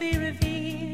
be revealed.